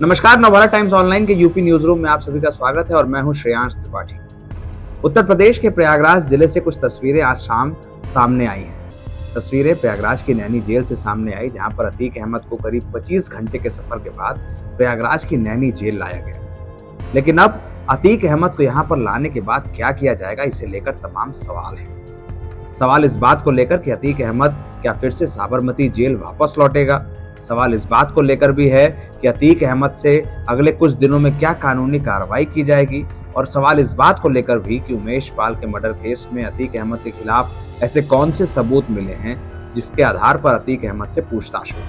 नमस्कार Navbharat Times online के UP news room में आप सभी का स्वागत है और मैं हूँ श्रेयांश त्रिपाठी। उत्तर प्रदेश के प्रयागराज ज़िले से कुछ तस्वीरें आज शाम सामने आई हैं। तस्वीरें प्रयागराज की नैनी जेल से सामने आई, जहाँ पर अतीक अहमद को करीब 25 घंटे के सफ़र के बाद प्रयागराज की नैनी जेल लाया गया। लेकिन अब अतीक अहमद को यहाँ पर लाने के बाद क्या किया जाएगा, इसे लेकर तमाम सवाल है। सवाल इस बात को लेकर कि अतीक अहमद क्या फिर से साबरमती जेल वापस लौटेगा? सवाल इस बात को लेकर भी है कि अतीक अहमद से अगले कुछ दिनों में क्या कानूनी कार्रवाई की जाएगी? और सवाल इस बात को लेकर भी कि उमेश पाल के मर्डर केस में अतीक अहमद के खिलाफ ऐसे कौन से सबूत मिले हैं जिसके आधार पर अतीक अहमद से पूछताछ हो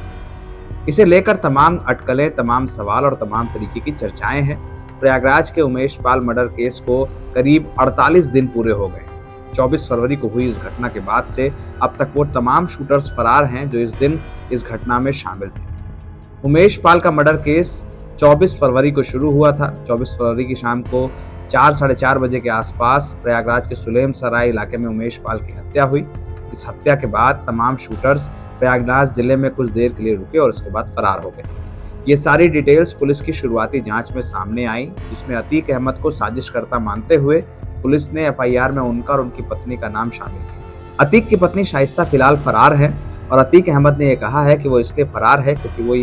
इसे लेकर तमाम अटकलें, तमाम सवाल और तमाम तरीके की चर्चाएँ हैं। प्रयागराज के उमेश पाल मर्डर केस को करीब 48 दिन पूरे हो गए 24 फरवरी को हुई इस घटना के बाद से अब तक वो तमाम शूटर्स फरार हैं जो इस दिन इस घटना में शामिल थे। उमेश पाल का मर्डर केस 24 फरवरी को शुरू हुआ था। 24 फरवरी की शाम को चार, साढ़े चार बजे के आसपास प्रयागराज के सुलेम सराय इलाके में उमेश पाल की हत्या हुई। इस हत्या के बाद तमाम शूटर्स प्रयागराज ज़िले में कुछ देर के लिए रुके और उसके बाद फरार हो गए। ये सारी डिटेल्स पुलिस की शुरुआती जाँच में सामने आई, जिसमें अतीक अहमद को साजिशकर्ता मानते हुए पुलिस ने एफआईआर में उनका और उनकी पत्नी का नाम शामिल किया। अतीक की पत्नी शाइस्ता फ़िलहाल फरार है और अतीक अहमद ने यह कहा है कि वो इसलिए फरार है क्योंकि वो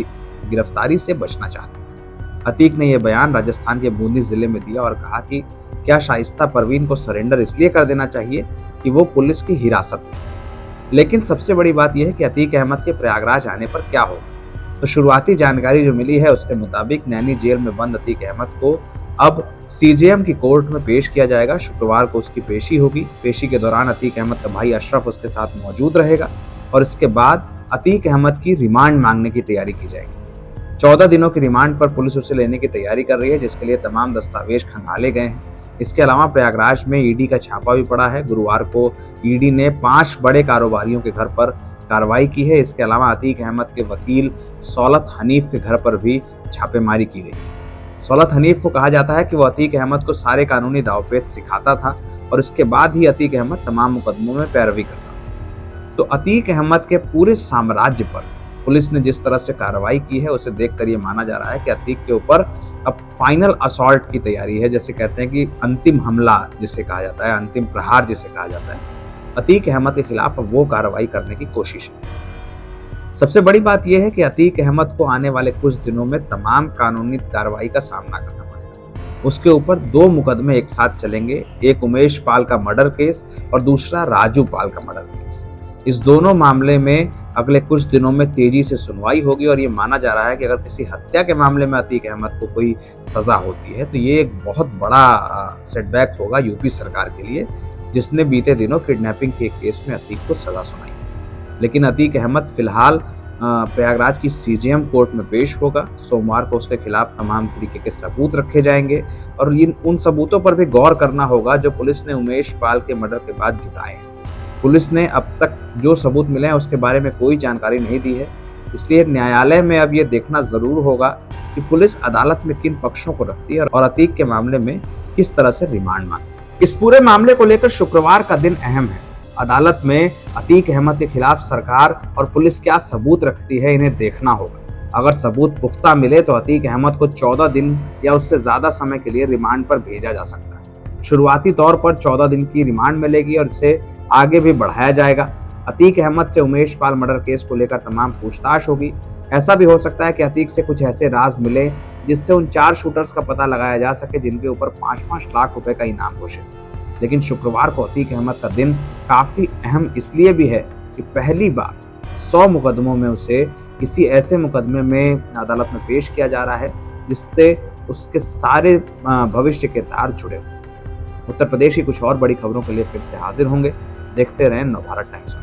गिरफ्तारी से बचना चाहते हैं। अतीक ने यह बयान राजस्थान के बूंदी ज़िले में दिया और कहा कि क्या शाइस्ता परवीन को सरेंडर इसलिए कर देना चाहिए कि वो पुलिस की हिरासत में लेकिन सबसे बड़ी बात यह है कि अतीक अहमद के प्रयागराज आने पर क्या होगा? तो शुरुआती जानकारी जो मिली है उसके मुताबिक नैनी जेल में बंद अतीक अहमद को अब सीजेएम की कोर्ट में पेश किया जाएगा। शुक्रवार को उसकी पेशी होगी। पेशी के दौरान अतीक अहमद का भाई अशरफ उसके साथ मौजूद रहेगा और इसके बाद अतीक अहमद की रिमांड मांगने की तैयारी की जाएगी। चौदह दिनों की रिमांड पर पुलिस उसे लेने की तैयारी कर रही है, जिसके लिए तमाम दस्तावेज़ खंगाले गए हैं। इसके अलावा प्रयागराज में ईडी का छापा भी पड़ा है। गुरुवार को ईडी ने पाँच बड़े कारोबारियों के घर पर कार्रवाई की है। इसके अलावा अतीक अहमद के वकील सौलत हनीफ के घर पर भी छापेमारी की गई। है सौलत हनीफ को कहा जाता है कि वो अतीक अहमद को सारे कानूनी दावपेच सिखाता था और इसके बाद ही अतीक अहमद तमाम मुकदमों में पैरवी करता था। तो अतीक अहमद के पूरे साम्राज्य पर पुलिस ने जिस तरह से कार्रवाई की है, उसे देखकर ये माना जा रहा है कि अतीक के ऊपर अब फाइनल असॉल्ट की तैयारी है, जैसे कहते हैं कि अंतिम हमला जिसे कहा जाता है, अंतिम प्रहार जिसे कहा जाता है। अतीक अहमद के खिलाफ वो कार्रवाई करने की कोशिश है। सबसे बड़ी बात यह है कि अतीक अहमद को आने वाले कुछ दिनों में तमाम कानूनी कार्रवाई का सामना करना पड़ेगा। उसके ऊपर दो मुकदमे एक साथ चलेंगे, एक उमेश पाल का मर्डर केस और दूसरा राजू पाल का मर्डर केस। इस दोनों मामले में अगले कुछ दिनों में तेज़ी से सुनवाई होगी और ये माना जा रहा है कि अगर किसी हत्या के मामले में अतीक अहमद को कोई सजा होती है तो ये एक बहुत बड़ा सेटबैक होगा यूपी सरकार के लिए, जिसने बीते दिनों किडनैपिंग के केस में अतीक को सजा सुनाई। लेकिन अतीक अहमद फ़िलहाल प्रयागराज की सीजेएम कोर्ट में पेश होगा। सोमवार को उसके खिलाफ तमाम तरीके के सबूत रखे जाएँगे और इन, उन सबूतों पर भी गौर करना होगा जो पुलिस ने उमेश पाल के मर्डर के बाद जुटाए हैं। पुलिस ने अब तक जो सबूत मिले हैं उसके बारे में कोई जानकारी नहीं दी है। इसलिए न्यायालय में अब ये देखना ज़रूर होगा कि पुलिस अदालत में किन पक्षों को रखती है और अतीक के मामले में किस तरह से रिमांड मांगती है। इस पूरे मामले को लेकर शुक्रवार का दिन अहम है। अदालत में अतीक अहमद के खिलाफ सरकार और पुलिस क्या सबूत रखती है, इन्हें देखना होगा। अगर सबूत पुख्ता मिले तो अतीक अहमद को 14 दिन या उससे ज़्यादा समय के लिए रिमांड पर भेजा जा सकता है। शुरुआती तौर पर 14 दिन की रिमांड मिलेगी और इसे आगे भी बढ़ाया जाएगा। अतीक अहमद से उमेश पाल मर्डर केस को लेकर तमाम पूछताछ होगी। ऐसा भी हो सकता है कि अतीक से कुछ ऐसे राज मिले जिससे उन चार शूटर्स का पता लगाया जा सके, जिनके ऊपर पाँच पाँच लाख रुपए का इनाम घोषित। लेकिन शुक्रवार को अतीक अहमद का दिन काफ़ी अहम इसलिए भी है कि पहली बार सौ मुकदमों में उसे किसी ऐसे मुकदमे में अदालत में पेश किया जा रहा है जिससे उसके सारे भविष्य के तार जुड़े हों। उत्तर प्रदेश की कुछ और बड़ी खबरों के लिए फिर से हाजिर होंगे। देखते रहें नवभारत टाइम्स।